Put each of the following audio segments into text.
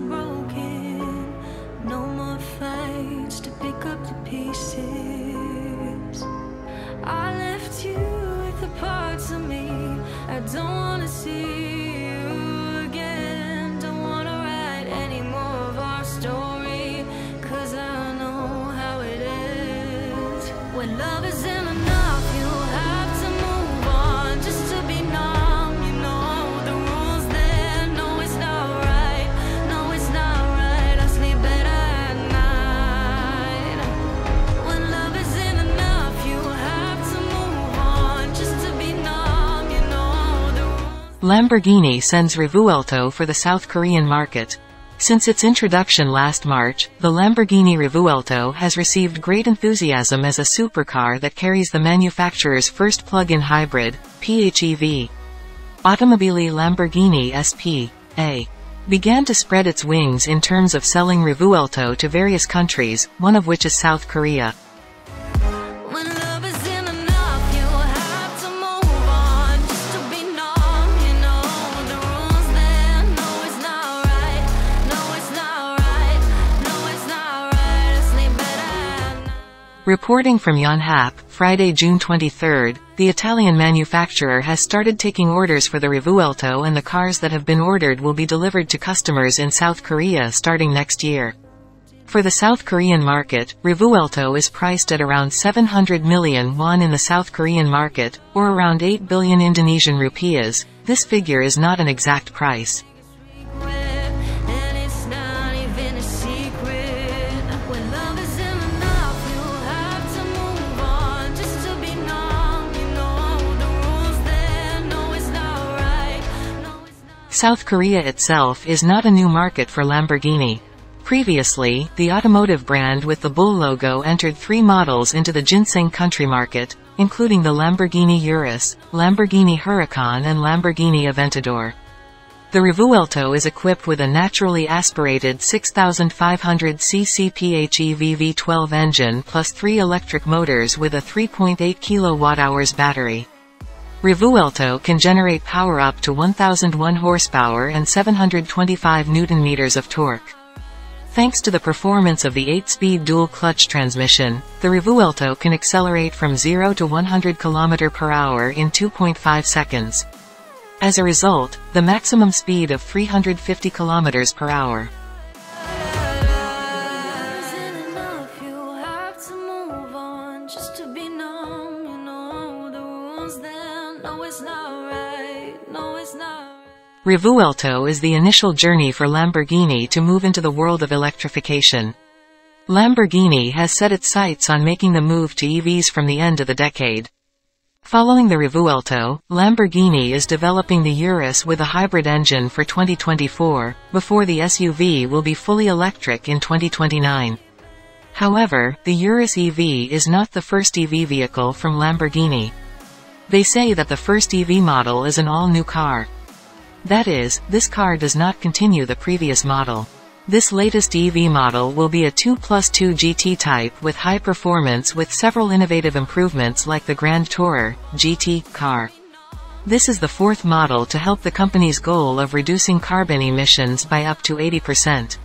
are broken. No more fights to pick up the pieces. I left you with the parts of me I don't wanna see Lamborghini sends Revuelto for the South Korean market. Since its introduction last March, the Lamborghini Revuelto has received great enthusiasm as a supercar that carries the manufacturer's first plug-in hybrid, PHEV. Automobili Lamborghini SP.A. began to spread its wings in terms of selling Revuelto to various countries, one of which is South Korea. Reporting from Yonhap, Friday, June 23, the Italian manufacturer has started taking orders for the Revuelto and the cars that have been ordered will be delivered to customers in South Korea starting next year. For the South Korean market, Revuelto is priced at around 700 million won in the South Korean market, or around 8 billion Indonesian rupiahs. This figure is not an exact price. South Korea itself is not a new market for Lamborghini. Previously, the automotive brand with the bull logo entered three models into the Ginseng country market, including the Lamborghini Urus, Lamborghini Huracan and Lamborghini Aventador. The Revuelto is equipped with a naturally aspirated 6,500 cc PHEV V12 engine plus three electric motors with a 3.8 kWh battery. Revuelto can generate power up to 1001 horsepower and 725 newton-meters of torque. Thanks to the performance of the 8-speed dual-clutch transmission, the Revuelto can accelerate from 0 to 100 km per hour in 2.5 seconds. As a result, the maximum speed of 350 km per hour. Revuelto is the initial journey for Lamborghini to move into the world of electrification. Lamborghini has set its sights on making the move to EVs from the end of the decade. Following the Revuelto, Lamborghini is developing the Urus with a hybrid engine for 2024, before the SUV will be fully electric in 2029. However, the Urus EV is not the first EV vehicle from Lamborghini. They say that the first EV model is an all-new car. That is, this car does not continue the previous model. This latest EV model will be a 2 plus 2 GT type with high performance with several innovative improvements like the Grand Tourer GT car. This is the fourth model to help the company's goal of reducing carbon emissions by up to 80%.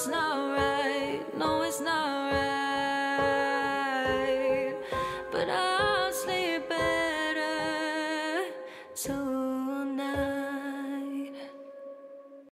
snow.